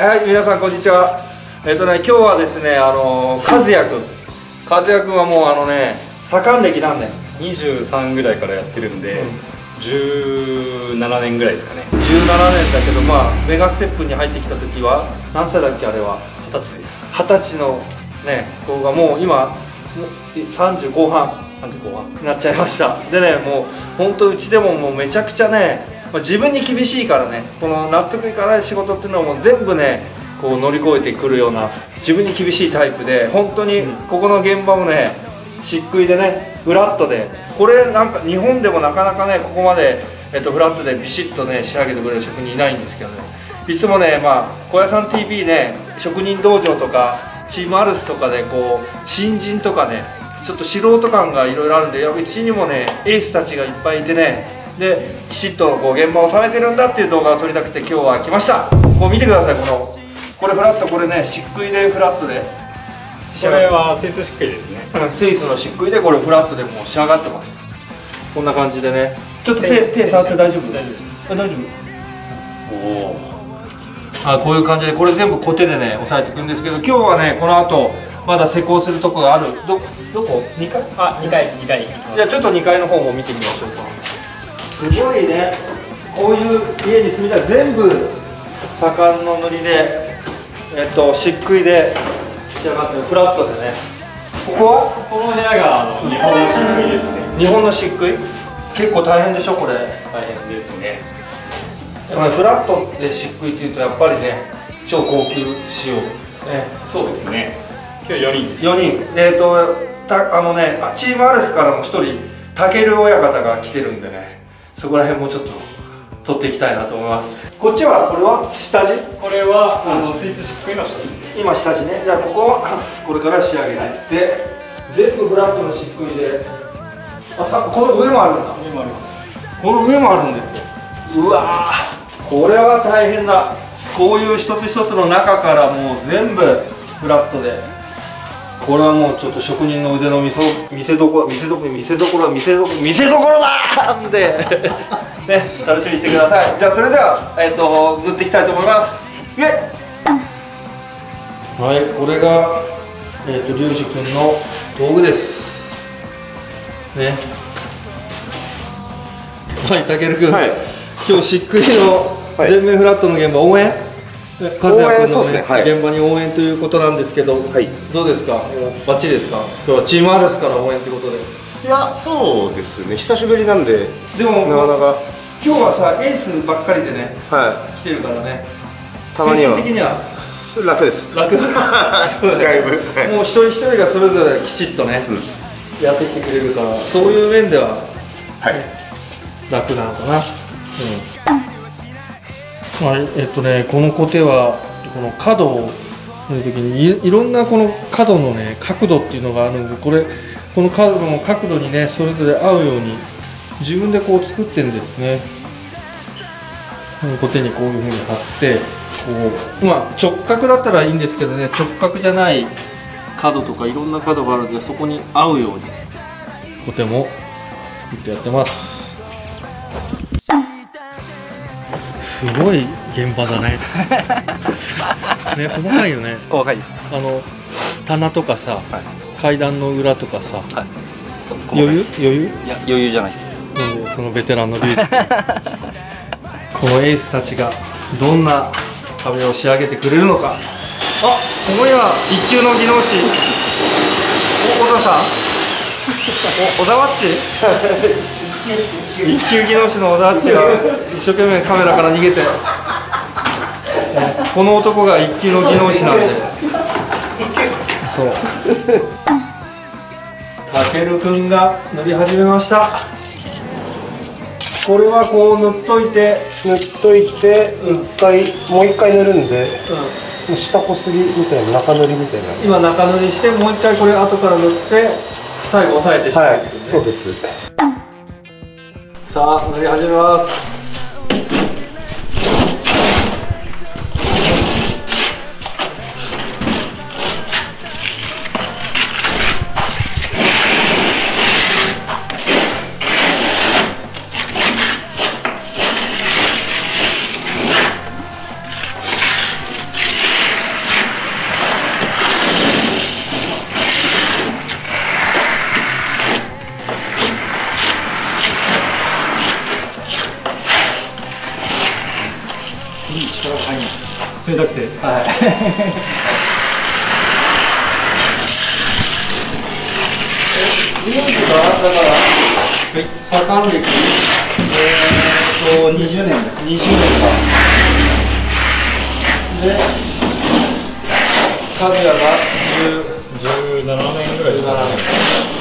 はい、皆さんこんにちは。えっとね、今日はですね、あの和也くん。和也くんはもうあのね、盛ん歴何年？23ぐらいからやってるんで、うん17年ぐらいですかね ?17 年だけど、まあ、メガステップに入ってきた時は、何歳だっけ、あれは？二十歳です二十歳のね、子がもう今、もう30後半30後半になっちゃいました。でね、もう、本当うちでももうめちゃくちゃね、まあ、自分に厳しいからね、この納得いかない仕事っていうのはもう全部ね、こう乗り越えてくるような自分に厳しいタイプで本当にここの現場もね漆喰でねフラットでこれなんか日本でもなかなかねここまで、えっと、フラットでビシッとね仕上げてくれる職人いないんですけどね。いつもねまあ小屋さん TV ね職人道場とかチームアルスとかでこう新人とかねちょっと素人感がいろいろあるんでうちにもねエースたちがいっぱいいてねできちっとこう現場を収めてるんだっていう動画を撮りたくて今日は来ました。こう見てくださいこのこれフラットこれね漆喰でフラットで。仕これはスイス漆喰ですね。うんスイスの漆喰でこれフラットでもう仕上がってます。こんな感じでね。ちょっと手手手触って大丈夫？大丈夫です。あ大丈おお夫あこういう感じでこれ全部コテでね押さえていくんですけど今日はねこの後まだ施工するとこがある。どどこ？2階？あ二2回2回行きます。じゃあちょっと2階の方も見てみましょうかすごいね。こういう家に住みたい。全部左官の塗りでえっと漆喰で仕上がってるフラットでね。ここは？この部屋があの日本の漆喰ですね。日本の漆喰？結構大変でしょ？これ。大変ですね。これフラットで漆喰っていうとやっぱりね超高級仕様。ね。そうですね。今日4人です。4人。えっ、とたあのねあチームアレスからも1人たける親方が来てるんでねそこら辺もちょっと取っていきたいなと思います。こっちはこれは下地？これはあのスイス漆喰の下地です。今下地ね。じゃあここは これから仕上げていって、全部フラットの漆喰で。あさこの上もあるんだ。上もあります。この上もあるんですよ。うわーこれは大変だ。こういう一つ一つの中からもう全部フラットでこれはもうちょっと職人の腕の見そ見せどころ見せどころ見せどころ見せどころ見せどころだんで。ね楽しみにしてください。じゃあそれではえっ、と塗っていきたいと思います。イエイ。はいこれがえっ、とリュウジ君の道具です。ね。はい、たける君、はい。今日漆喰のはい。全面フラットの現場応援応援和也君のそうですねはい。現場に応援ということなんですけど、はい。どうですか？バッチリですか？今日はチームアレスから応援ということで。いやそうですね。久しぶりなんででもなかなか。今日はさエースばっかりでねは来てるからね。いたまには。精神的には。楽です。楽。そうだいぶ。はい。もう一人一人がそれぞれきちっとね、やってきてくれるからそういう面でははい。楽なのかな、うんはいえっとねこのコテはこの角を塗るときにいろんなこの角のね角度っていうのがあるんでこれこの角の角度にねそれぞれ合うように自分でこう作ってんですね。うんコテにこういうふうに貼ってこうまあ直角だったらいいんですけどね直角じゃない角とかいろんな角があるんでそこに合うようにコテも作ってやってます。すごい現場だね。ね細かいよね。細かいです。あの棚とかさ、はい。階段の裏とかさ、はい。余裕？余裕？いや余裕じゃないです。なんでそのベテランのリュウジこのエースたちがどんな壁を仕上げてくれるのか。あここには一級の技能士。お小田さん？お小田ワッチ一級技能士の小田ワッチが一生懸命カメラから逃げて、ねこの男が一級の技能士なんで。そう。たけるくんが塗り始めました。これはこう塗っといて、塗っといて一回もう一回塗るんで下こすりみたいな中塗りみたいな。今中塗りしてもう一回これ後から塗って最後押さえてしまうはいそうですさあ塗り始めます。冷たくて。はい。だからはい左官歴えーと20年です。20年かで和也が10 17年ぐらいです17かね年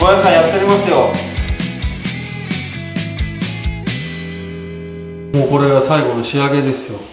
小屋さんやっておりますよ。もうこれが最後の仕上げですよ。